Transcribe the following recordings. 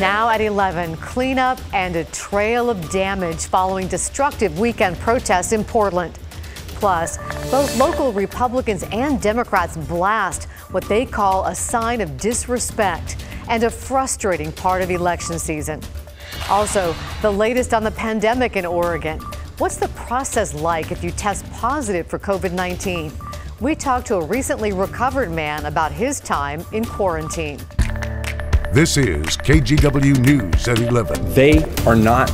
Now at 11, cleanup and a trail of damage following destructive weekend protests in Portland. Plus, both local Republicans and Democrats blast what they call a sign of disrespect and a frustrating part of election season. Also, the latest on the pandemic in Oregon. What's the process like if you test positive for COVID 19? We talked to a recently recovered man about his time in quarantine. This is KGW News at 11. They are not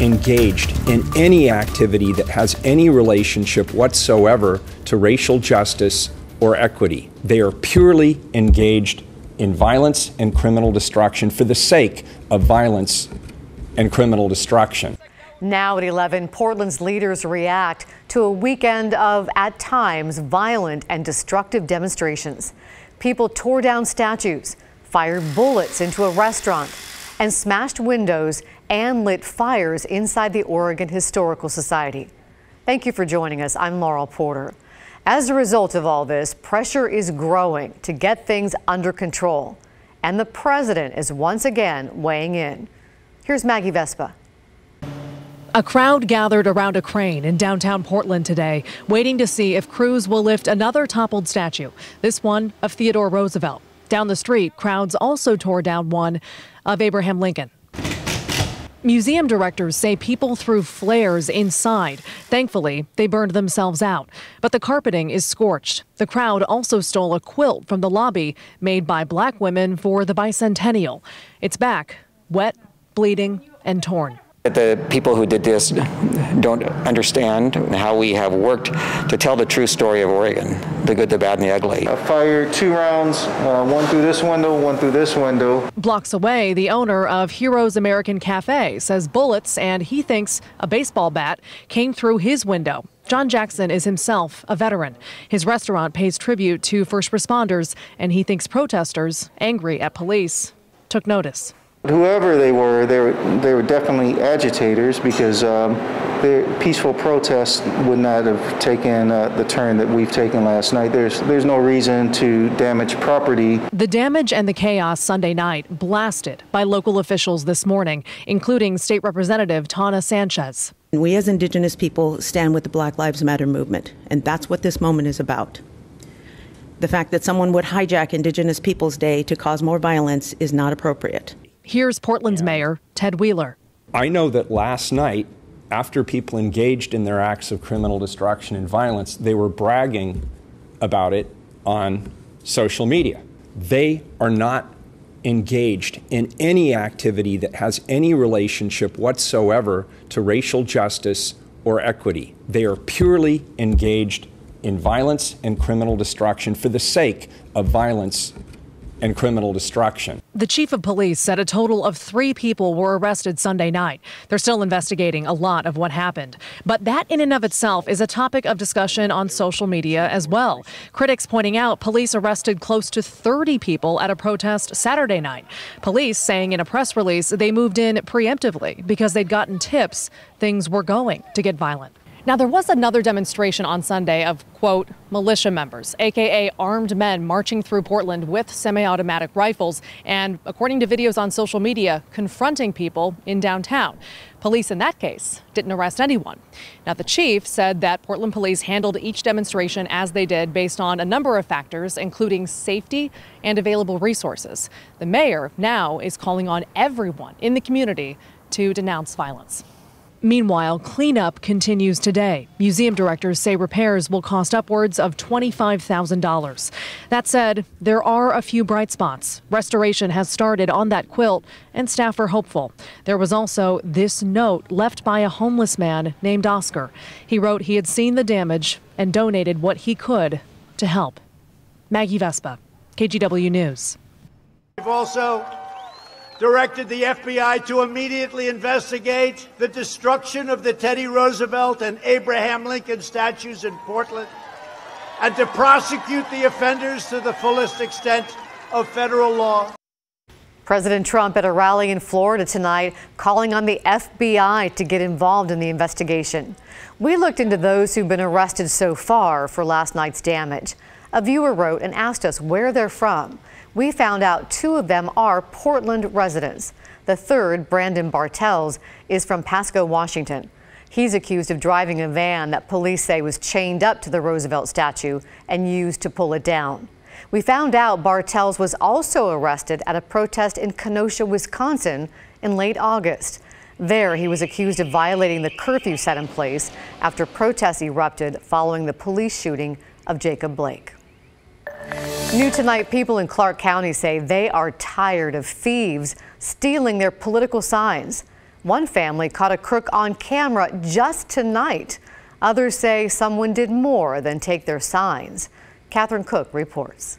engaged in any activity that has any relationship whatsoever to racial justice or equity. They are purely engaged in violence and criminal destruction for the sake of violence and criminal destruction. Now at 11, Portland's leaders react to a weekend of, at times, violent and destructive demonstrations. People tore down statues fired bullets into a restaurant, and smashed windows and lit fires inside the Oregon Historical Society. Thank you for joining us. I'm Laurel Porter. As a result of all this, pressure is growing to get things under control. And the president is once again weighing in. Here's Maggie Vespa. A crowd gathered around a crane in downtown Portland today, waiting to see if crews will lift another toppled statue, this one of Theodore Roosevelt. Down the street, crowds also tore down one of Abraham Lincoln. Museum directors say people threw flares inside. Thankfully, they burned themselves out. But the carpeting is scorched. The crowd also stole a quilt from the lobby made by black women for the bicentennial. It's back, wet, bleeding, and torn. The people who did this don't understand how we have worked to tell the true story of Oregon the good, the bad, and the ugly. I fired two rounds, uh, one through this window, one through this window. Blocks away, the owner of Heroes American Cafe says bullets and he thinks a baseball bat came through his window. John Jackson is himself a veteran. His restaurant pays tribute to first responders, and he thinks protesters, angry at police, took notice. Whoever they were, they were, they were definitely agitators because um, their peaceful protests would not have taken uh, the turn that we've taken last night. There's, there's no reason to damage property. The damage and the chaos Sunday night blasted by local officials this morning, including State Representative Tawna Sanchez. We as Indigenous people stand with the Black Lives Matter movement, and that's what this moment is about. The fact that someone would hijack Indigenous Peoples Day to cause more violence is not appropriate. Here's Portland's Mayor, Ted Wheeler. I know that last night, after people engaged in their acts of criminal destruction and violence, they were bragging about it on social media. They are not engaged in any activity that has any relationship whatsoever to racial justice or equity. They are purely engaged in violence and criminal destruction for the sake of violence and criminal destruction. The chief of police said a total of three people were arrested Sunday night. They're still investigating a lot of what happened. But that in and of itself is a topic of discussion on social media as well. Critics pointing out police arrested close to 30 people at a protest Saturday night. Police saying in a press release they moved in preemptively because they'd gotten tips things were going to get violent. Now, there was another demonstration on Sunday of, quote, militia members, aka armed men marching through Portland with semi automatic rifles and, according to videos on social media, confronting people in downtown. Police in that case didn't arrest anyone. Now, the chief said that Portland police handled each demonstration as they did based on a number of factors, including safety and available resources. The mayor now is calling on everyone in the community to denounce violence. Meanwhile, cleanup continues today. Museum directors say repairs will cost upwards of $25,000. That said, there are a few bright spots. Restoration has started on that quilt, and staff are hopeful. There was also this note left by a homeless man named Oscar. He wrote he had seen the damage and donated what he could to help. Maggie Vespa, KGW News. We've also directed the FBI to immediately investigate the destruction of the Teddy Roosevelt and Abraham Lincoln statues in Portland and to prosecute the offenders to the fullest extent of federal law. President Trump at a rally in Florida tonight calling on the FBI to get involved in the investigation. We looked into those who've been arrested so far for last night's damage. A viewer wrote and asked us where they're from. We found out two of them are Portland residents. The third, Brandon Bartels, is from Pasco, Washington. He's accused of driving a van that police say was chained up to the Roosevelt statue and used to pull it down. We found out Bartels was also arrested at a protest in Kenosha, Wisconsin in late August. There, he was accused of violating the curfew set in place after protests erupted following the police shooting of Jacob Blake. New tonight, people in Clark County say they are tired of thieves stealing their political signs. One family caught a crook on camera just tonight. Others say someone did more than take their signs. Catherine Cook reports.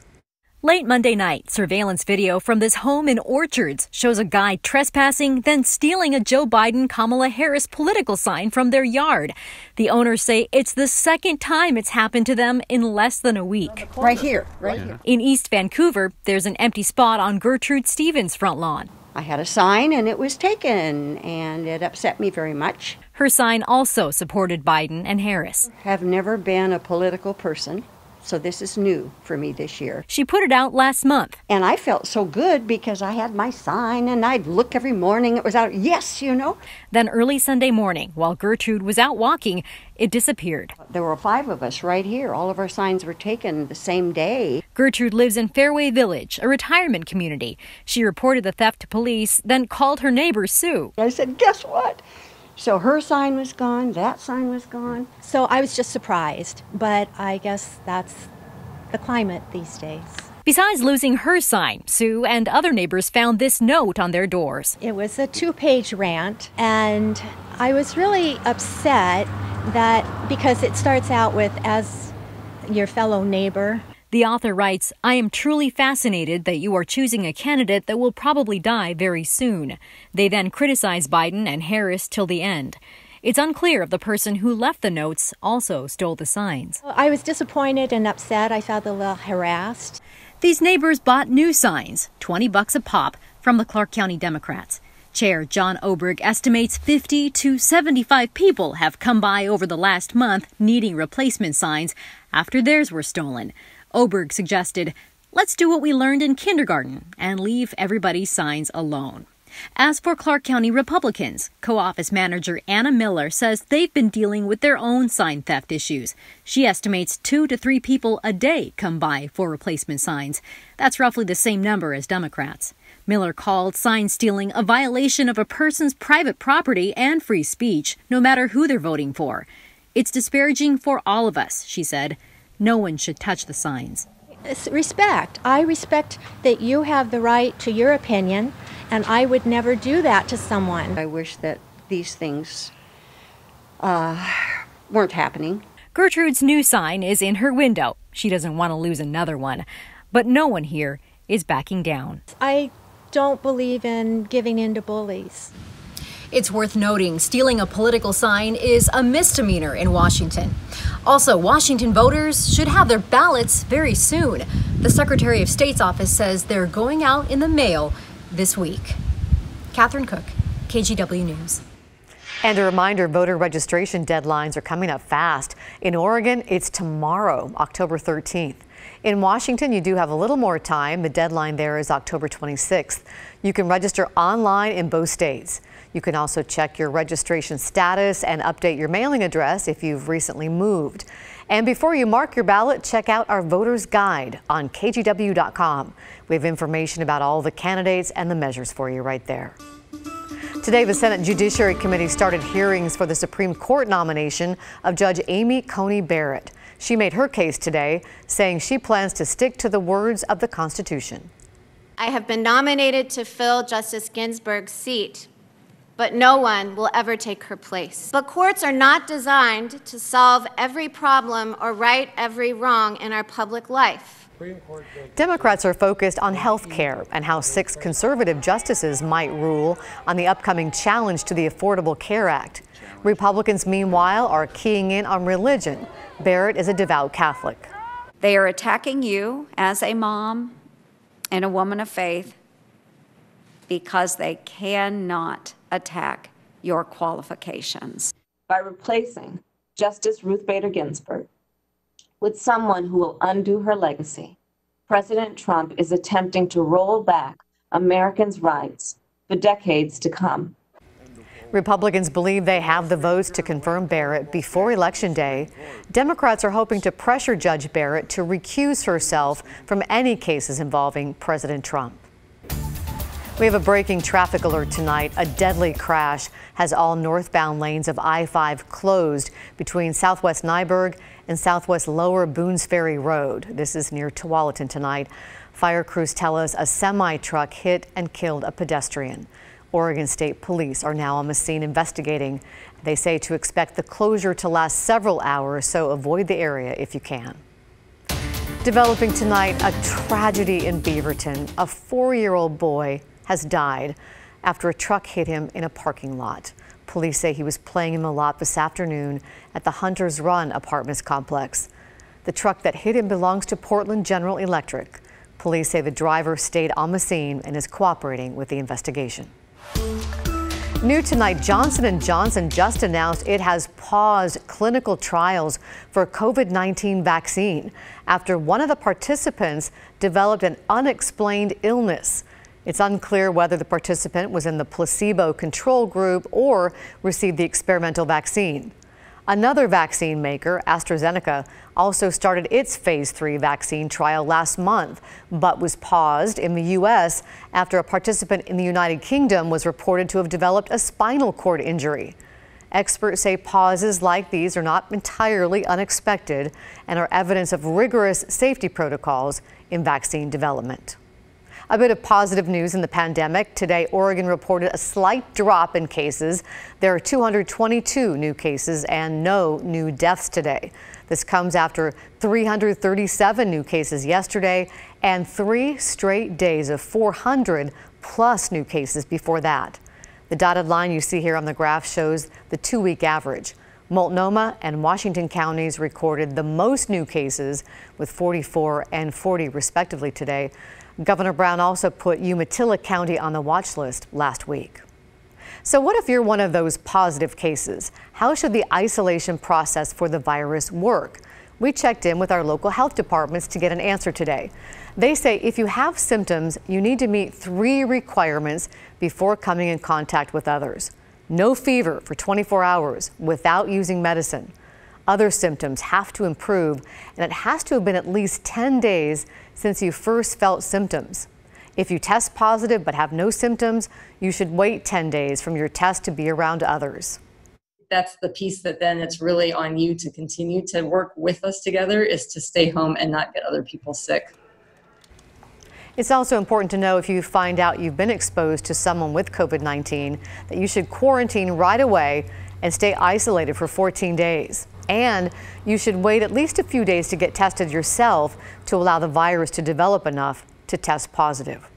Late Monday night, surveillance video from this home in Orchards shows a guy trespassing, then stealing a Joe Biden Kamala Harris political sign from their yard. The owners say it's the second time it's happened to them in less than a week. Right here, right here. In East Vancouver, there's an empty spot on Gertrude Stevens' front lawn. I had a sign and it was taken, and it upset me very much. Her sign also supported Biden and Harris. Have never been a political person. So this is new for me this year. She put it out last month. And I felt so good because I had my sign and I'd look every morning. It was out, yes, you know. Then early Sunday morning, while Gertrude was out walking, it disappeared. There were five of us right here. All of our signs were taken the same day. Gertrude lives in Fairway Village, a retirement community. She reported the theft to police, then called her neighbor Sue. I said, Guess what? So her sign was gone, that sign was gone. So I was just surprised, but I guess that's the climate these days. Besides losing her sign, Sue and other neighbors found this note on their doors. It was a two page rant, and I was really upset that because it starts out with, as your fellow neighbor, the author writes, I am truly fascinated that you are choosing a candidate that will probably die very soon. They then criticize Biden and Harris till the end. It's unclear if the person who left the notes also stole the signs. I was disappointed and upset. I felt a little harassed. These neighbors bought new signs, 20 bucks a pop, from the Clark County Democrats. Chair John Oberg estimates 50 to 75 people have come by over the last month needing replacement signs after theirs were stolen. Oberg suggested, let's do what we learned in kindergarten and leave everybody's signs alone. As for Clark County Republicans, co office manager Anna Miller says they've been dealing with their own sign theft issues. She estimates two to three people a day come by for replacement signs. That's roughly the same number as Democrats. Miller called sign stealing a violation of a person's private property and free speech, no matter who they're voting for. It's disparaging for all of us, she said. No one should touch the signs. Respect. I respect that you have the right to your opinion, and I would never do that to someone. I wish that these things uh, weren't happening. Gertrude's new sign is in her window. She doesn't want to lose another one. But no one here is backing down. I don't believe in giving in to bullies. It's worth noting stealing a political sign is a misdemeanor in Washington. Also, Washington voters should have their ballots very soon. The Secretary of State's office says they're going out in the mail this week. Catherine Cook, KGW News. And a reminder voter registration deadlines are coming up fast. In Oregon, it's tomorrow, October 13th. In Washington, you do have a little more time. The deadline there is October 26th. You can register online in both states. You can also check your registration status and update your mailing address if you've recently moved. And before you mark your ballot, check out our voter's guide on kgw.com. We have information about all the candidates and the measures for you right there. Today, the Senate Judiciary Committee started hearings for the Supreme Court nomination of Judge Amy Coney Barrett. She made her case today, saying she plans to stick to the words of the Constitution. I have been nominated to fill Justice Ginsburg's seat but no one will ever take her place. But courts are not designed to solve every problem or right every wrong in our public life. Democrats are focused on health care and how six conservative justices might rule on the upcoming challenge to the Affordable Care Act. Republicans, meanwhile, are keying in on religion. Barrett is a devout Catholic. They are attacking you as a mom and a woman of faith because they cannot attack your qualifications. By replacing Justice Ruth Bader Ginsburg with someone who will undo her legacy President Trump is attempting to roll back Americans' rights for decades to come. Republicans believe they have the votes to confirm Barrett before Election Day. Democrats are hoping to pressure Judge Barrett to recuse herself from any cases involving President Trump. We have a breaking traffic alert tonight. A deadly crash has all northbound lanes of I 5 closed between Southwest Nyberg and Southwest Lower Boones Ferry Road. This is near Tualatin tonight. Fire crews tell us a semi truck hit and killed a pedestrian. Oregon State Police are now on the scene investigating. They say to expect the closure to last several hours, so avoid the area if you can. Developing tonight, a tragedy in Beaverton. A four year old boy has died after a truck hit him in a parking lot. Police say he was playing in the lot this afternoon at the Hunters Run apartments complex. The truck that hit him belongs to Portland General Electric. Police say the driver stayed on the scene and is cooperating with the investigation. New tonight, Johnson & Johnson just announced it has paused clinical trials for a COVID-19 vaccine after one of the participants developed an unexplained illness. It's unclear whether the participant was in the placebo control group or received the experimental vaccine. Another vaccine maker, AstraZeneca, also started its phase three vaccine trial last month, but was paused in the U.S. after a participant in the United Kingdom was reported to have developed a spinal cord injury. Experts say pauses like these are not entirely unexpected and are evidence of rigorous safety protocols in vaccine development. A bit of positive news in the pandemic. Today, Oregon reported a slight drop in cases. There are 222 new cases and no new deaths today. This comes after 337 new cases yesterday and three straight days of 400 plus new cases before that. The dotted line you see here on the graph shows the two week average. Multnomah and Washington counties recorded the most new cases with 44 and 40 respectively today. Governor Brown also put Umatilla County on the watch list last week. So what if you're one of those positive cases? How should the isolation process for the virus work? We checked in with our local health departments to get an answer today. They say if you have symptoms, you need to meet three requirements before coming in contact with others. No fever for 24 hours without using medicine. Other symptoms have to improve, and it has to have been at least 10 days since you first felt symptoms. If you test positive but have no symptoms, you should wait 10 days from your test to be around others. That's the piece that then it's really on you to continue to work with us together is to stay home and not get other people sick. It's also important to know if you find out you've been exposed to someone with COVID 19 that you should quarantine right away and stay isolated for 14 days. And you should wait at least a few days to get tested yourself to allow the virus to develop enough to test positive.